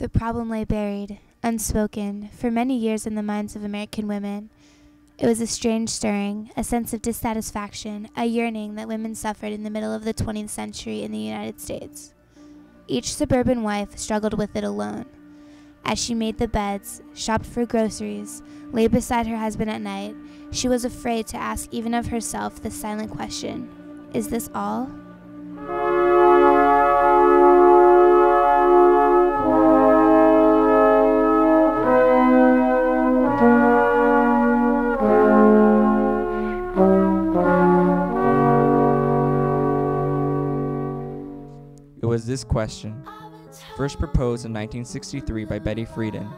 The problem lay buried, unspoken, for many years in the minds of American women. It was a strange stirring, a sense of dissatisfaction, a yearning that women suffered in the middle of the 20th century in the United States. Each suburban wife struggled with it alone. As she made the beds, shopped for groceries, lay beside her husband at night, she was afraid to ask even of herself the silent question Is this all? It was this question, first proposed in 1963 by Betty Friedan,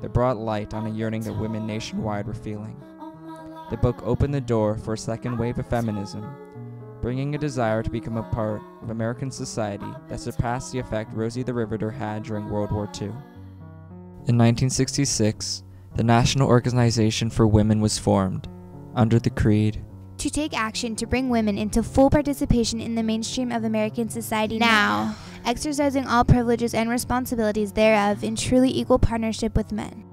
that brought light on a yearning that women nationwide were feeling. The book opened the door for a second wave of feminism, bringing a desire to become a part of American society that surpassed the effect Rosie the Riveter had during World War II. In 1966, the National Organization for Women was formed, under the creed to take action to bring women into full participation in the mainstream of American society now, exercising all privileges and responsibilities thereof in truly equal partnership with men.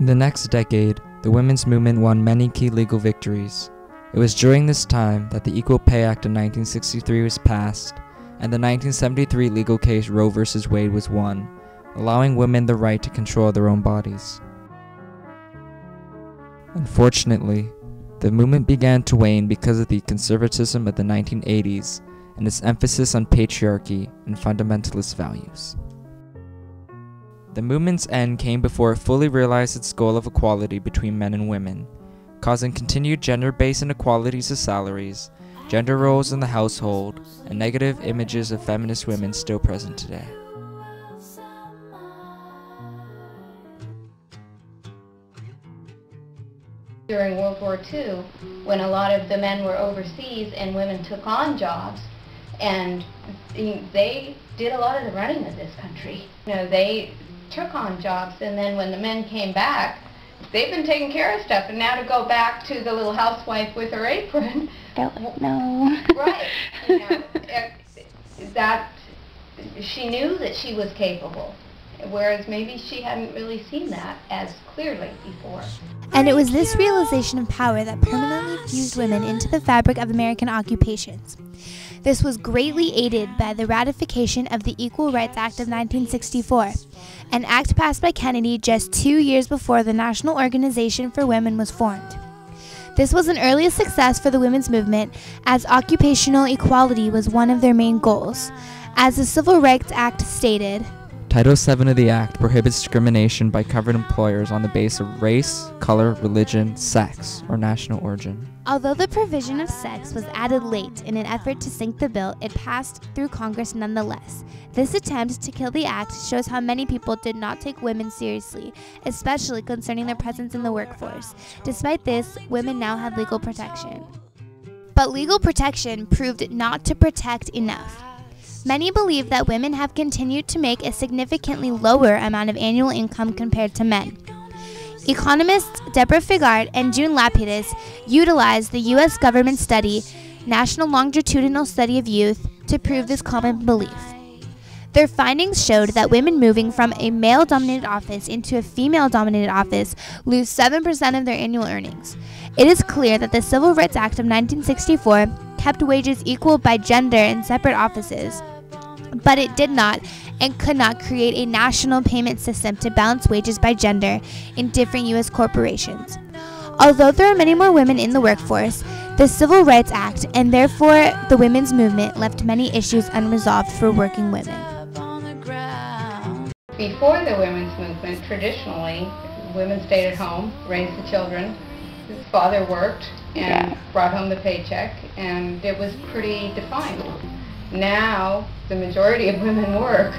In the next decade, the women's movement won many key legal victories. It was during this time that the Equal Pay Act of 1963 was passed and the 1973 legal case Roe v. Wade was won, allowing women the right to control their own bodies. Unfortunately, the movement began to wane because of the conservatism of the 1980s and its emphasis on patriarchy and fundamentalist values. The movement's end came before it fully realized its goal of equality between men and women, causing continued gender based inequalities of salaries, gender roles in the household, and negative images of feminist women still present today. During World War II when a lot of the men were overseas and women took on jobs and they did a lot of the running of this country. You know, they took on jobs and then when the men came back, they've been taking care of stuff and now to go back to the little housewife with her apron. Don't know. right. You know, that she knew that she was capable whereas maybe she hadn't really seen that as clearly before. And it was this realization of power that permanently fused women into the fabric of American occupations. This was greatly aided by the ratification of the Equal Rights Act of 1964, an act passed by Kennedy just two years before the National Organization for Women was formed. This was an early success for the women's movement, as occupational equality was one of their main goals. As the Civil Rights Act stated, Title VII of the Act prohibits discrimination by covered employers on the basis of race, color, religion, sex, or national origin. Although the provision of sex was added late in an effort to sink the bill, it passed through Congress nonetheless. This attempt to kill the act shows how many people did not take women seriously, especially concerning their presence in the workforce. Despite this, women now have legal protection. But legal protection proved not to protect enough. Many believe that women have continued to make a significantly lower amount of annual income compared to men. Economists Deborah Figart and June Lapidus utilized the U.S. government study, National Longitudinal Study of Youth, to prove this common belief. Their findings showed that women moving from a male dominated office into a female dominated office lose 7% of their annual earnings. It is clear that the Civil Rights Act of 1964 kept wages equal by gender in separate offices but it did not and could not create a national payment system to balance wages by gender in different U.S. corporations. Although there are many more women in the workforce, the Civil Rights Act and therefore the women's movement left many issues unresolved for working women. Before the women's movement, traditionally, women stayed at home, raised the children. His father worked and yeah. brought home the paycheck, and it was pretty defined. Now, the majority of women work,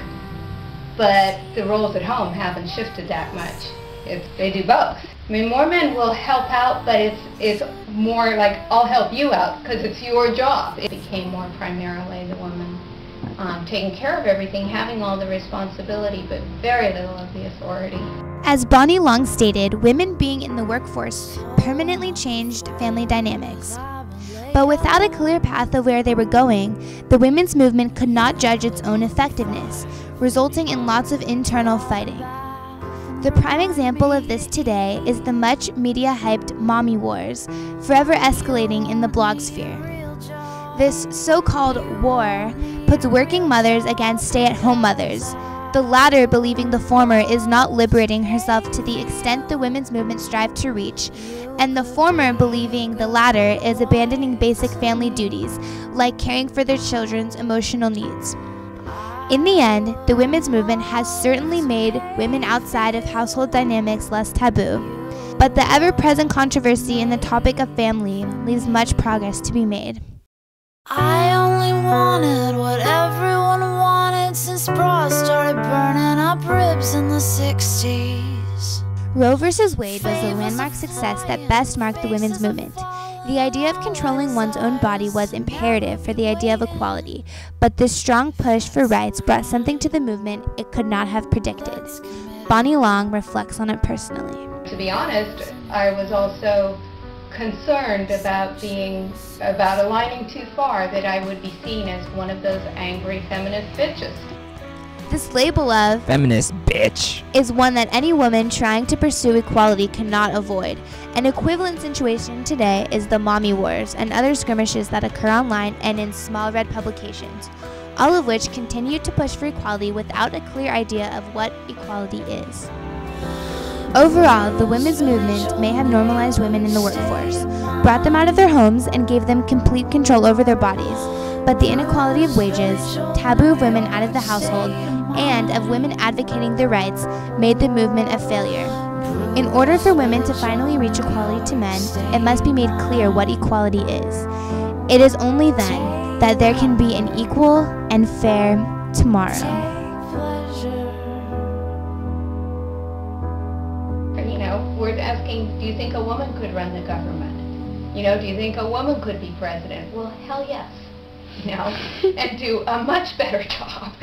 but the roles at home haven't shifted that much. It's, they do both. I mean, more men will help out, but it's, it's more like, I'll help you out because it's your job. It became more primarily the woman um, taking care of everything, having all the responsibility, but very little of the authority. As Bonnie Long stated, women being in the workforce permanently changed family dynamics. But without a clear path of where they were going, the women's movement could not judge its own effectiveness. resulting in lots of internal fighting. The prime example of this today is the much media hyped mommy wars, forever escalating in the blog sphere. This so called war puts working mothers against stay at home mothers, the latter believing the former is not liberating herself to the extent the women's movement strive to reach, and the former believing the latter is abandoning basic family duties, like caring for their children's emotional needs. In the end, the women's movement has certainly made women outside of household dynamics less taboo, but the ever present controversy in the topic of family leaves much progress to be made. I only wanted what everyone wanted since bras started burning up ribs in the 60s. Roe v. Wade was a landmark success that best marked the women's movement. The idea of controlling one's own body was imperative for the idea of equality, but this strong push for rights brought something to the movement it could not have predicted. Bonnie Long reflects on it personally. To be honest, I was also concerned about being about aligning too far that I would be seen as one of those angry feminist bitches. This label of feminist bitch is one that any woman trying to pursue equality cannot avoid. An equivalent situation today is the mommy wars and other skirmishes that occur online and in small red publications, all of which continue to push for equality without a clear idea of what equality is. Overall, the women's movement may have normalized women in the workforce, brought them out of their homes, and gave them complete control over their bodies. But the inequality of wages, taboo of women out of the household, and of women advocating their rights made the movement a failure. In order for women to finally reach equality to men, it must be made clear what equality is. It is only then that there can be an equal and fair tomorrow. Asking, do you think a woman could run the government? You know, do you think a woman could be president? Well, hell yes. You know, and do a much better job